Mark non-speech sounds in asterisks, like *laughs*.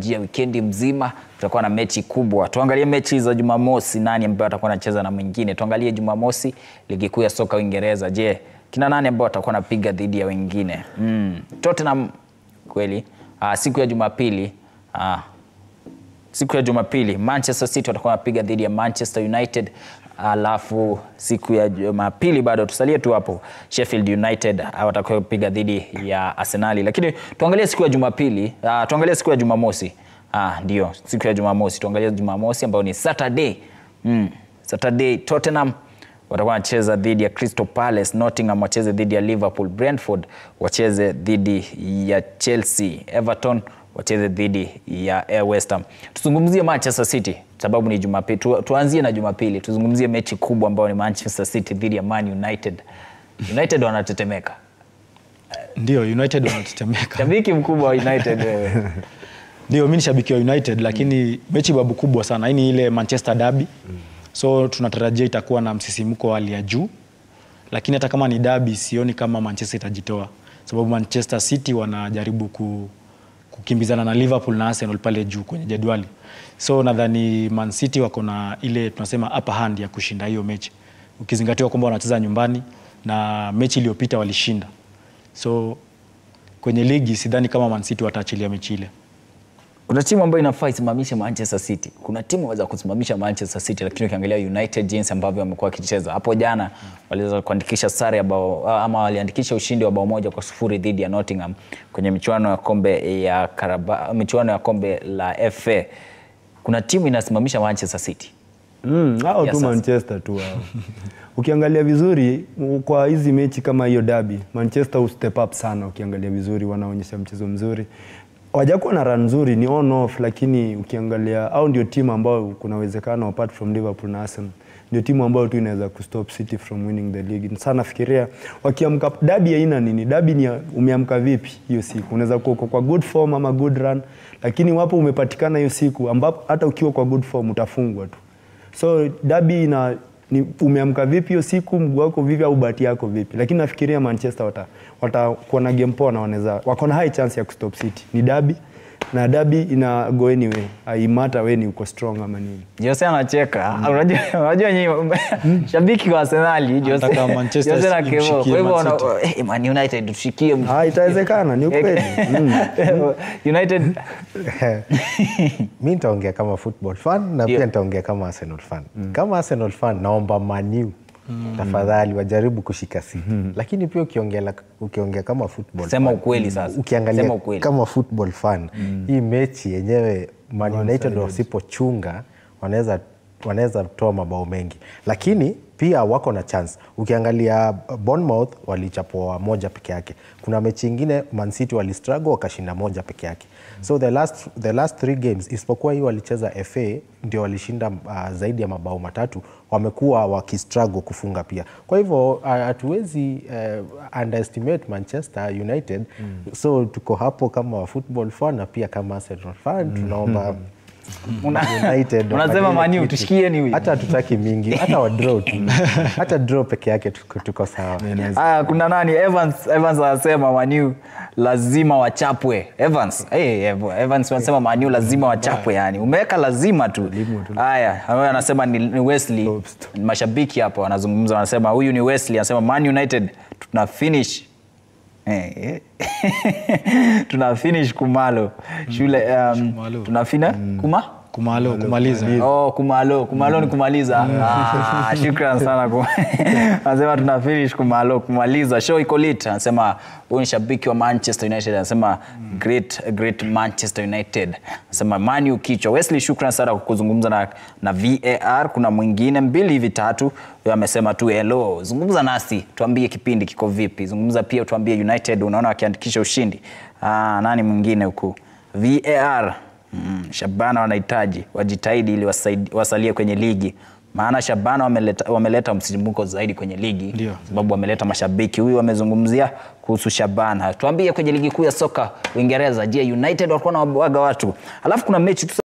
tunatarajia wikendi mzima tutakuwa na mechi kubwa. Tuangalie mechi za Jumamosi, nani ambaye atakuwa anacheza na mwingine. Tuangalie Jumamosi, ligi kuu ya soka Uingereza. Je, kina nani ambao watakuwa napiga dhidi ya wengine? Mm. Tottenham kweli. Aa, siku ya Jumapili ah, siku ya Jumapili Manchester City watakuwa wanapiga dhidi ya Manchester United, alafu siku ya Jumapili bado tusalie tu hapo, Sheffield United watakuwa piga dhidi ya Arsenali. Lakini tuangalie siku ya Jumapili, uh, tuangalie siku ya Jumamosi. Ah, ndio siku ya Jumamosi, tuangalie Jumamosi ambayo ni Saturday. Mm, Saturday Tottenham watakuwa wanacheza dhidi ya Crystal Palace, Nottingham wacheze dhidi ya Liverpool, Brentford wacheze dhidi ya Chelsea, Everton wacheze dhidi ya West Ham. Tuzungumzie Manchester City sababu ni Jumapili. Tu, tuanzie na Jumapili, tuzungumzie mechi kubwa ambayo ni Manchester City dhidi ya Man United. United wanatetemeka. Ndio, United wanatetemeka. *laughs* Shabiki mkubwa wa United wewe. *laughs* Ndio, mimi ni shabiki wa United lakini mm. mechi babu kubwa sana. Hii ni ile Manchester Derby. mm. So tunatarajia itakuwa na msisimko wa hali ya juu, lakini hata kama ni derby, sioni kama Manchester itajitoa, sababu Manchester City wanajaribu ku, kukimbizana na Liverpool na Arsenal pale juu kwenye jedwali. So nadhani Man City wako na ile tunasema upper hand ya kushinda hiyo mechi, ukizingatiwa kwamba wanacheza nyumbani na mechi iliyopita walishinda. So kwenye ligi sidhani kama Man City wataachilia mechi ile. Kuna timu ambayo inafaa isimamishe Manchester City. Kuna timu inaweza kusimamisha Manchester City, lakini ukiangalia United jinsi ambavyo wamekuwa wakicheza hapo jana, waliweza kuandikisha sare ya bao ama waliandikisha ushindi wa bao moja kwa sufuri dhidi ya Nottingham kwenye michuano ya kombe ya Karaba, michuano ya kombe la FA. Kuna timu inasimamisha Manchester City. Mm, hao tu. Manchester tu hao. Ukiangalia vizuri kwa hizi mechi kama hiyo dabi, Manchester step up sana. Ukiangalia vizuri, wanaonyesha mchezo mzuri, wajakuwa na run nzuri, ni on off, lakini ukiangalia au ndio timu ambayo kuna uwezekano apart from Liverpool na Arsenal ndio timu ambayo tu inaweza kustop City from winning the league. Sasa nafikiria wakiamka, dabi haina nini, dabi ni umeamka vipi hiyo siku. Unaweza kuwa kwa good form ama good run, lakini wapo umepatikana hiyo siku ambapo hata ukiwa kwa good form utafungwa tu. So dabi ina ni umeamka vipi hiyo siku, mguu wako vipi au bati yako vipi, lakini nafikiria Manchester wata watakuwa na game poa na wanaweza wako na high chance ya kustop City. Ni dabi na dabi ina go anyway, haimata we ni uko strong ama nini. Jose anacheka. Unajua mm. nyinyi *laughs* shabiki wa Arsenal Jose. kama Manchester Jose na Kevo. Kwa hivyo Man eh, Man United tushikie. Ah, itawezekana, ni ukweli. *laughs* Mm. United *laughs* mi nitaongea kama football fan na pia nitaongea kama Arsenal fan. mm. Kama Arsenal fan naomba Manu tafadhali wajaribu kushika City, lakini pia ukiongea, ukiongea kama football Sema ukweli sasa. ukiangalia Sema ukweli. kama football fan mm. hii mechi yenyewe Man United wasipochunga wanaweza wanaweza toa mabao mengi, lakini pia wako na chance. Ukiangalia Bournemouth walichapwa moja peke yake. Kuna mechi ingine Man City walistruggle wakashinda moja peke yake. So the last, the last three games isipokuwa hii walicheza FA ndio walishinda uh, zaidi ya mabao matatu, wamekuwa wakistruggle kufunga pia. Kwa hivyo uh, hatuwezi uh, underestimate Manchester United mm. so tuko hapo kama football fan na pia kama Arsenal fan tunaomba mm *laughs* United *laughs* unasema mani tushikie ni tushikieni huyu. hata hatutaki mingi hata wadro tu *laughs* hata draw peke yake tuko, tuko sawa Ah, kuna nani Evans Evans anasema Manu lazima wachapwe. Evans, hey, Evans anasema maniu lazima wachapwe yani. Umeweka lazima tu. Haya, anasema ni, ni Wesley. Mashabiki hapo wanazungumza wanasema huyu ni Wesley anasema Man United tuna finish Eh, eh. *laughs* tuna finish kumalo. Shule um, tuna fina kuma Kumalo, kumaliza. Oh, kumalo kumalo ni kumaliza. Ah, shukran sana *laughs* anasema tuna finish kumalo kumaliza. Show iko lit. Anasema huyu ni shabiki wa Manchester United. Anasema great great Manchester United. Anasema manu kichwa. Wesley, shukran sana kwa kuzungumza na, na VAR. Kuna mwingine mbili hivi tatu huyo amesema tu hello, zungumza nasi, tuambie kipindi kiko vipi. Zungumza pia tuambie United unaona wakiandikisha ushindi. Ah, nani mwingine huku? VAR Mm, Shabana wanahitaji wajitahidi ili wasaidi- wasalie kwenye ligi, maana Shabana wameleta, wameleta msisimko zaidi kwenye ligi sababu wameleta mashabiki. Huyu wamezungumzia kuhusu Shabana. Tuambie kwenye ligi kuu ya soka Uingereza, je, United walikuwa na waga watu? Alafu kuna mechi